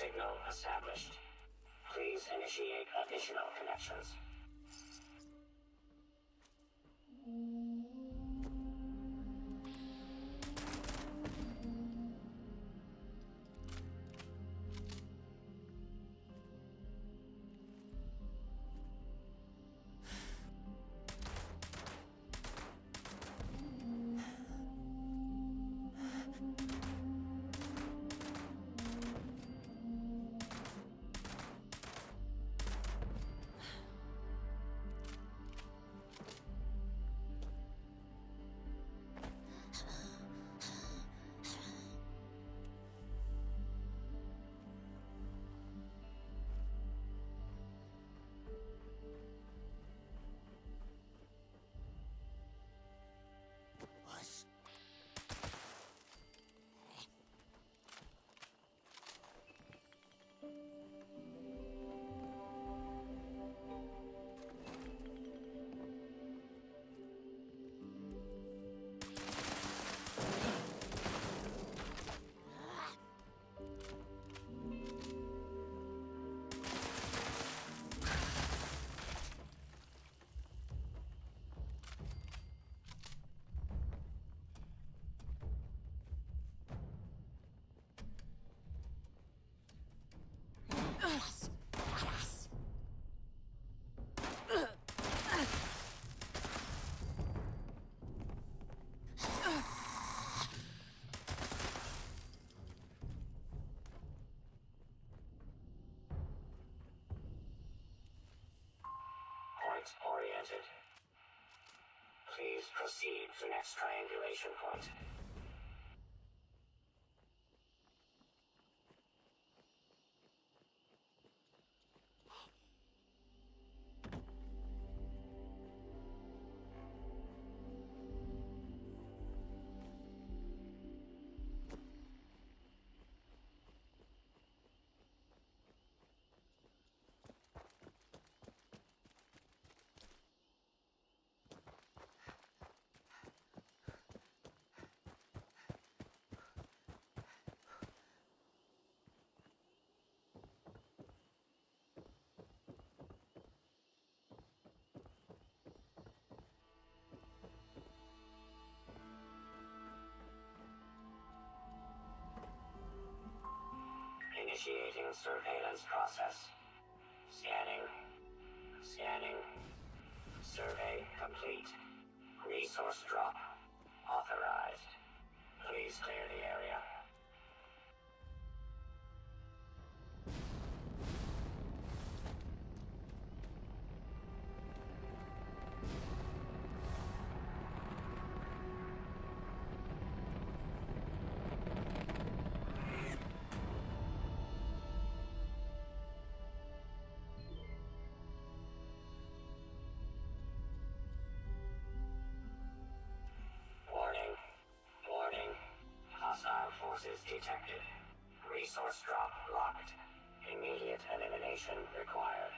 Signal established. Please initiate additional connections. Please proceed to next triangulation point. Initiating surveillance process. Scanning. Scanning. Survey complete. Resource drop. Authorized. Please clear the area. Detected. Resource drop locked. Immediate elimination required.